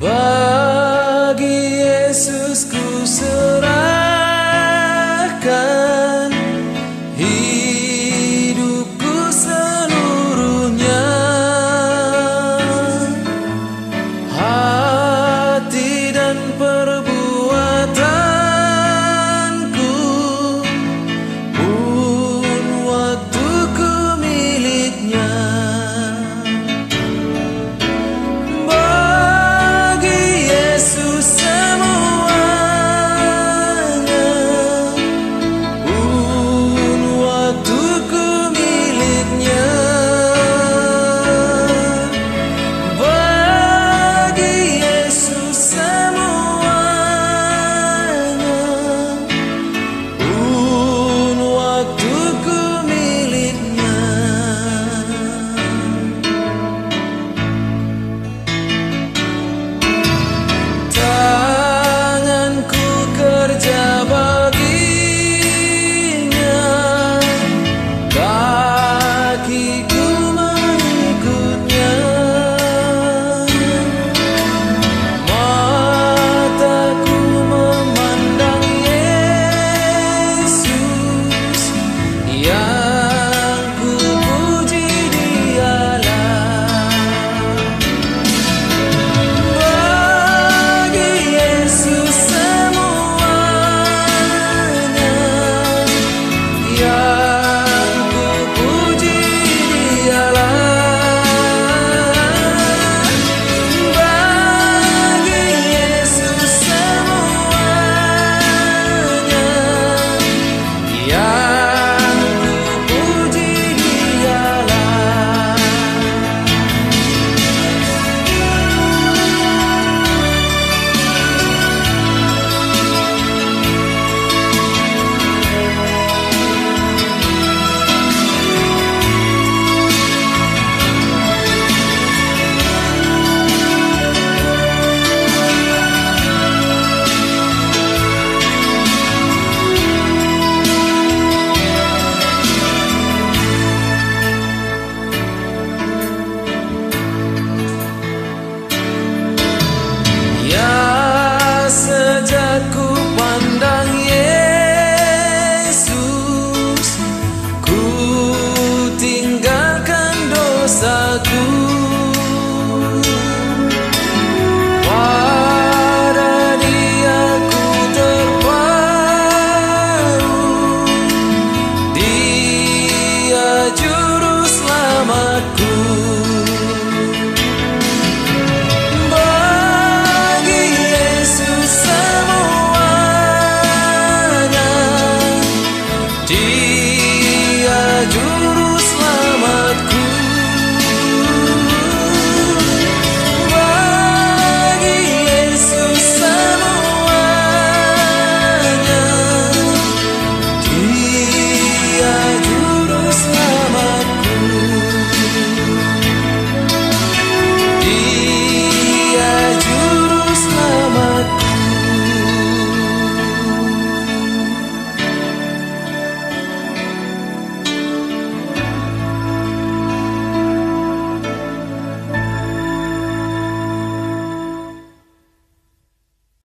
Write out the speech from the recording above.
Bagi Yesus Kristus